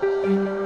Música